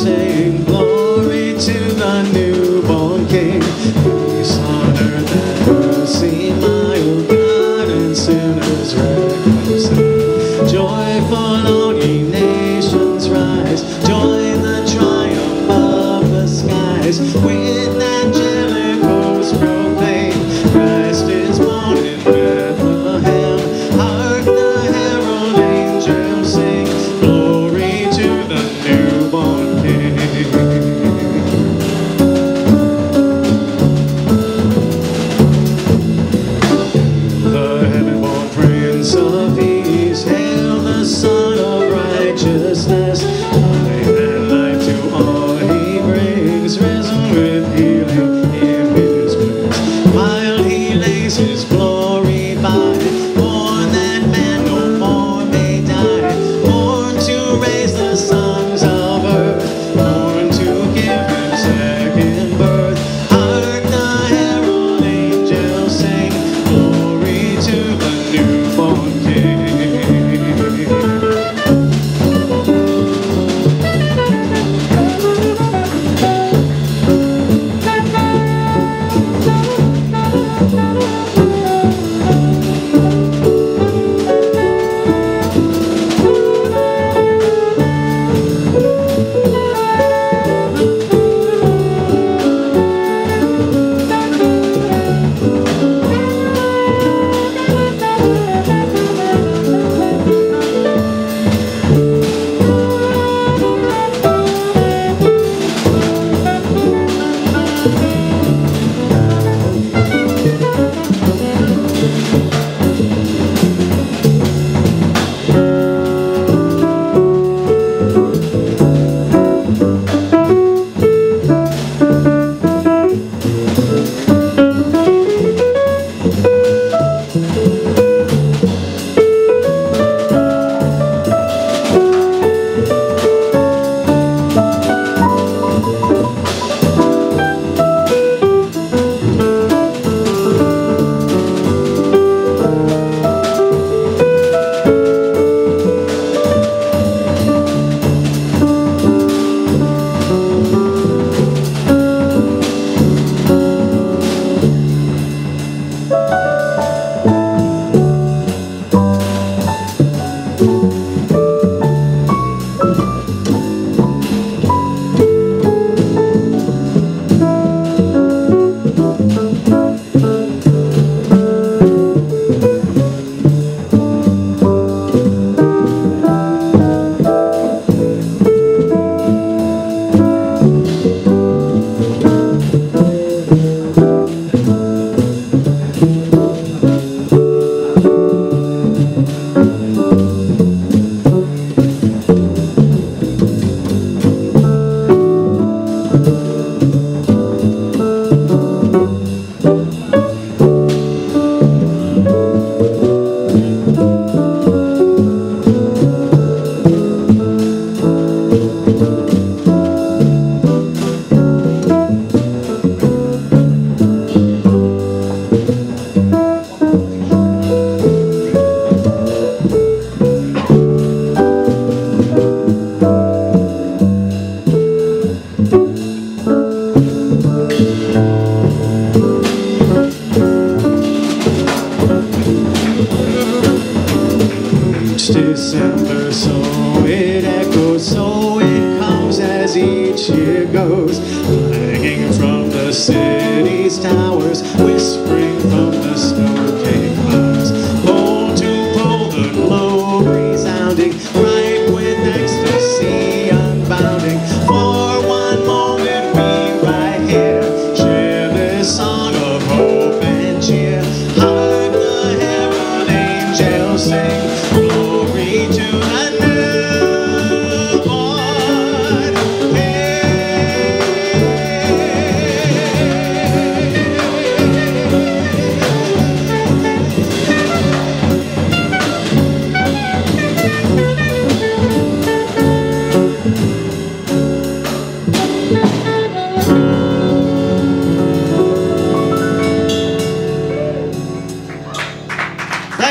sing glory to the newborn King.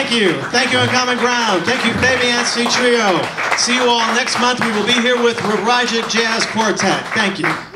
Thank you. Thank you, Uncommon Ground. Thank you, Baby Anthony Trio. See you all next month. We will be here with Rajic Jazz Quartet. Thank you.